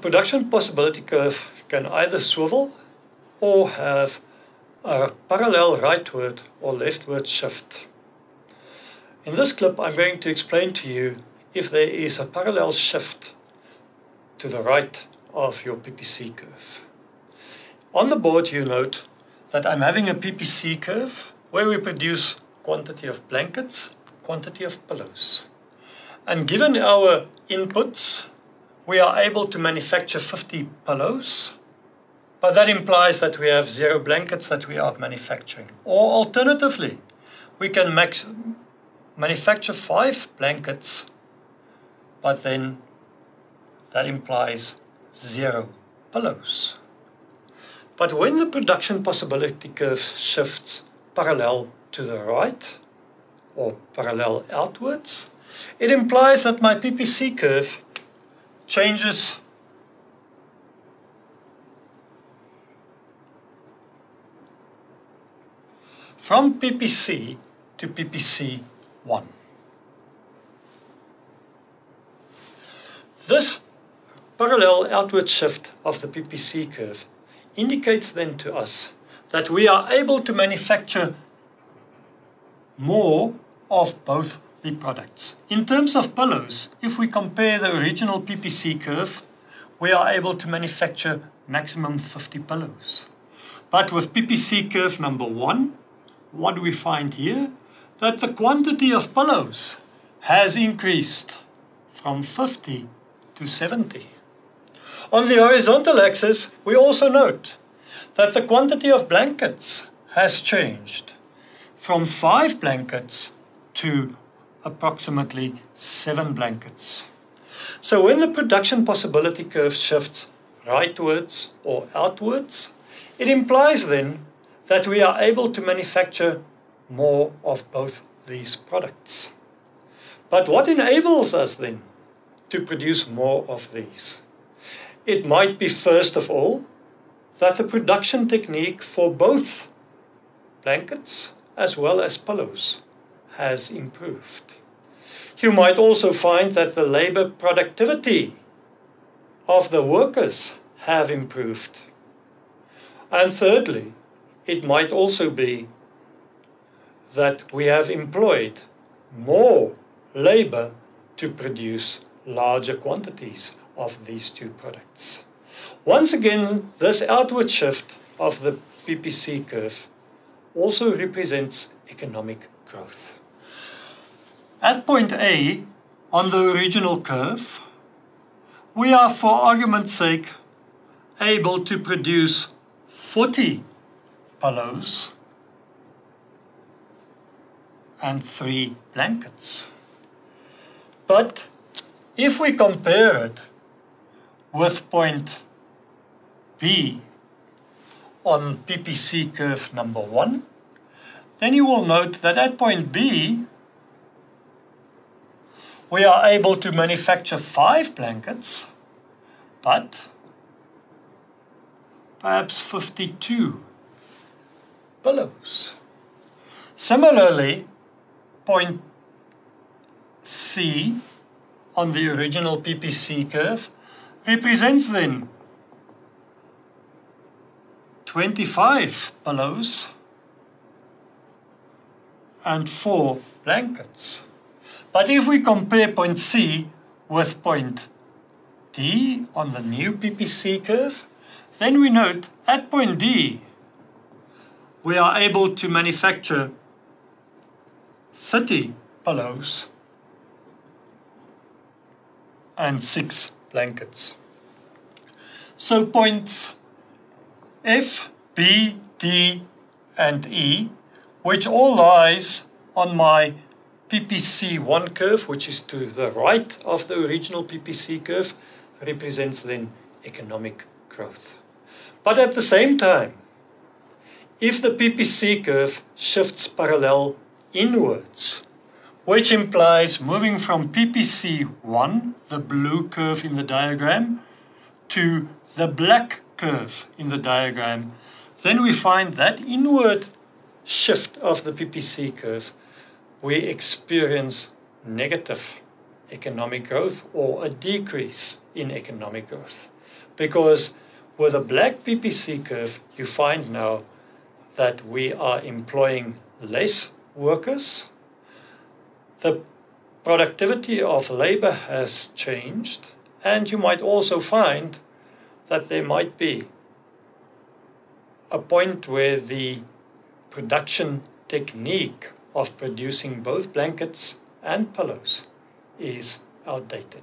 production possibility curve can either swivel or have a parallel rightward or leftward shift. In this clip I'm going to explain to you if there is a parallel shift to the right of your PPC curve. On the board you note that I'm having a PPC curve where we produce quantity of blankets, quantity of pillows. And given our inputs, we are able to manufacture 50 pillows, but that implies that we have zero blankets that we are manufacturing. Or alternatively, we can max manufacture five blankets, but then that implies zero pillows. But when the production possibility curve shifts parallel to the right or parallel outwards, it implies that my PPC curve changes from PPC to PPC 1. This parallel outward shift of the PPC curve indicates then to us that we are able to manufacture more of both the products. In terms of pillows, if we compare the original PPC curve, we are able to manufacture maximum 50 pillows. But with PPC curve number one, what do we find here? That the quantity of pillows has increased from 50 to 70. On the horizontal axis, we also note that the quantity of blankets has changed from five blankets to approximately seven blankets. So when the production possibility curve shifts rightwards or outwards, it implies then that we are able to manufacture more of both these products. But what enables us then to produce more of these? It might be first of all that the production technique for both blankets as well as pillows has improved. You might also find that the labor productivity of the workers have improved. And thirdly, it might also be that we have employed more labor to produce larger quantities of these two products. Once again, this outward shift of the PPC curve also represents economic growth. At point A on the original curve, we are, for argument's sake, able to produce 40 pillows and three blankets. But if we compare it with point B on PPC curve number one, then you will note that at point B, we are able to manufacture five blankets, but perhaps 52 pillows. Similarly, point C on the original PPC curve represents then 25 pillows and 4 blankets. But if we compare point C with point D on the new PPC curve, then we note at point D, we are able to manufacture 30 pillows and 6 blankets. So points F, B, D, and E, which all lies on my PPC1 curve, which is to the right of the original PPC curve, represents then economic growth. But at the same time, if the PPC curve shifts parallel inwards, which implies moving from PPC1, the blue curve in the diagram, to the black curve in the diagram, then we find that inward shift of the PPC curve, we experience negative economic growth or a decrease in economic growth. Because with a black PPC curve, you find now that we are employing less workers. The productivity of labor has changed, and you might also find that there might be a point where the production technique of producing both blankets and pillows is outdated.